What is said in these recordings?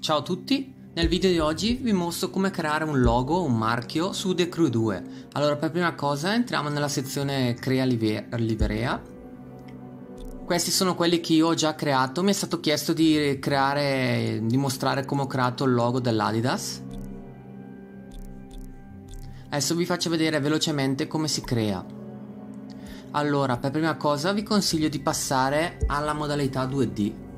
Ciao a tutti, nel video di oggi vi mostro come creare un logo, un marchio su The Crew 2. Allora per prima cosa entriamo nella sezione crea livrea. Questi sono quelli che io ho già creato, mi è stato chiesto di creare, di mostrare come ho creato il logo dell'Adidas. Adesso vi faccio vedere velocemente come si crea. Allora, per prima cosa vi consiglio di passare alla modalità 2D.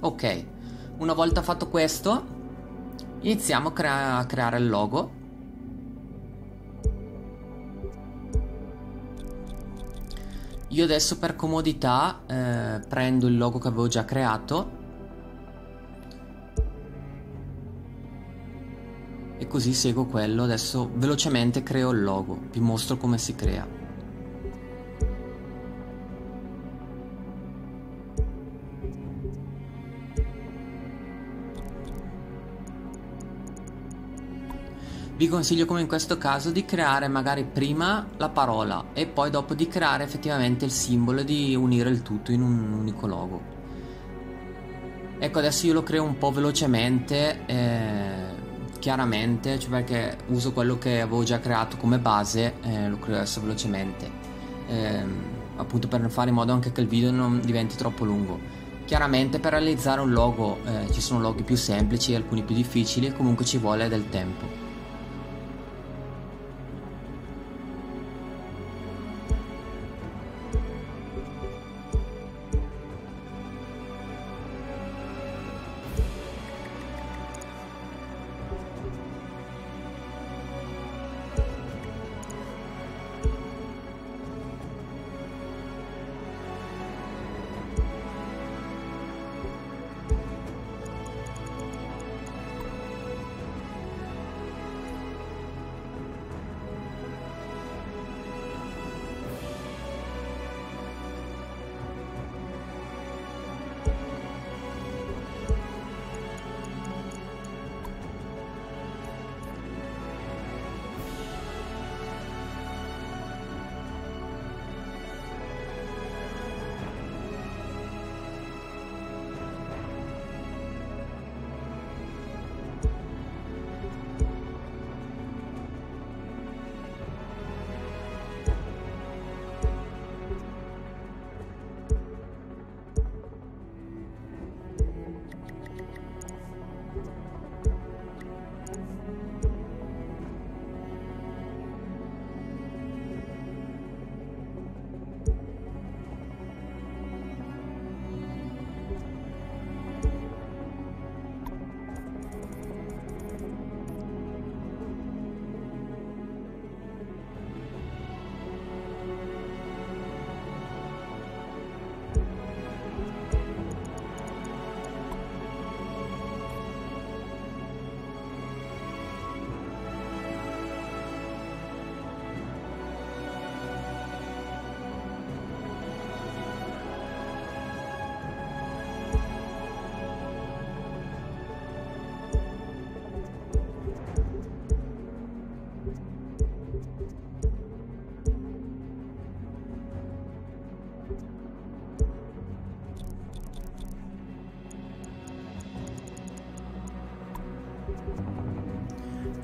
Ok. Una volta fatto questo iniziamo a, crea a creare il logo. Io adesso per comodità eh, prendo il logo che avevo già creato. E così seguo quello. Adesso velocemente creo il logo. Vi mostro come si crea vi consiglio come in questo caso di creare magari prima la parola e poi dopo di creare effettivamente il simbolo e di unire il tutto in un unico logo. Ecco adesso io lo creo un po' velocemente eh, chiaramente cioè perché uso quello che avevo già creato come base eh, lo creo adesso velocemente. Eh, appunto per fare in modo anche che il video non diventi troppo lungo. Chiaramente per realizzare un logo eh, ci sono loghi più semplici e alcuni più difficili comunque ci vuole del tempo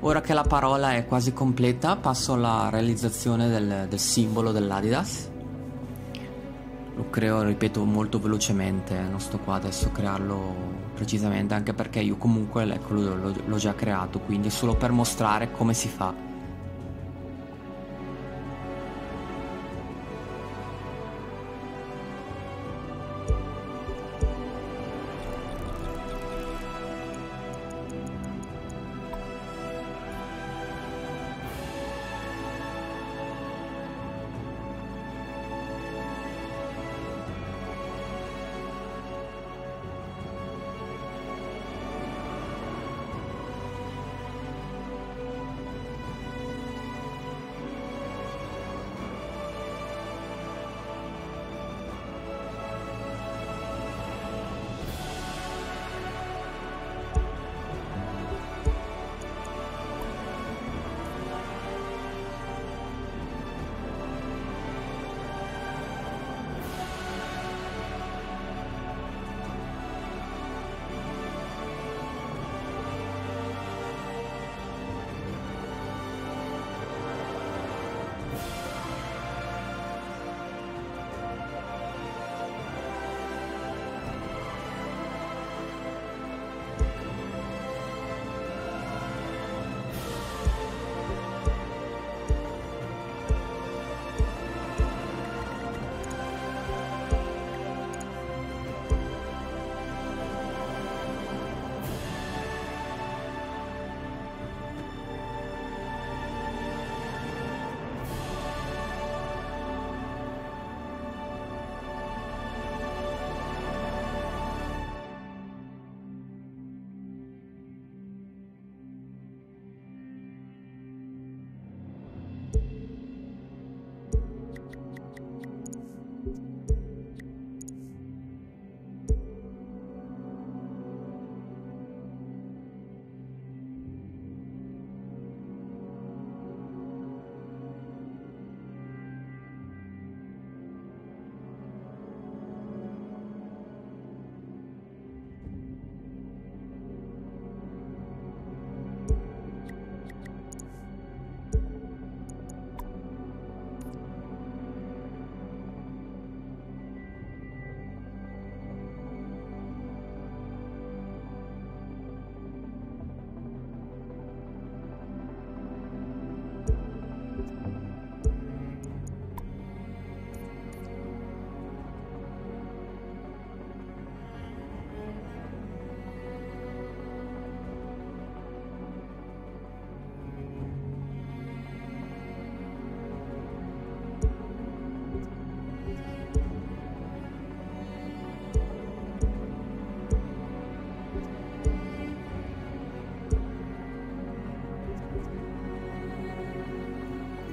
Ora che la parola è quasi completa passo alla realizzazione del, del simbolo dell'Adidas. Lo creo, ripeto, molto velocemente, non sto qua adesso a crearlo precisamente anche perché io comunque ecco, l'ho già creato, quindi è solo per mostrare come si fa.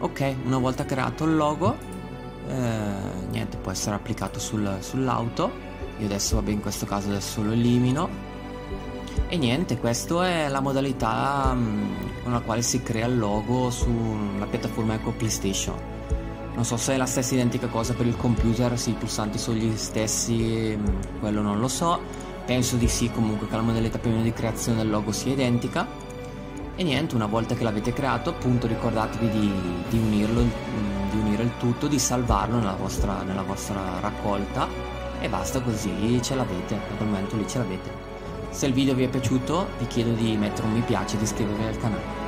Ok una volta creato il logo eh, niente può essere applicato sul, sull'auto. Io adesso vabbè in questo caso adesso lo elimino. E niente questa è la modalità mh, mm, con la quale si crea il logo sulla piattaforma Eco PlayStation. Non so se è la stessa identica cosa per il computer se i pulsanti sono gli stessi mm, quello non lo so. Penso di sì comunque che la modalità più di creazione del logo sia identica e niente una volta che l'avete creato appunto ricordatevi di, di unirlo di unire il tutto, di salvarlo nella vostra, nella vostra raccolta e basta così ce l'avete, per il momento lì ce l'avete. Se il video vi è piaciuto vi chiedo di mettere un mi piace e di iscrivervi al canale.